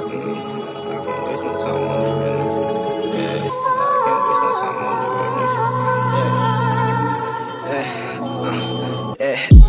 Mm-hmm. I can't waste no time on the business. Yeah, I can't waste no time on the business. Yeah, yeah, uh, yeah. Uh,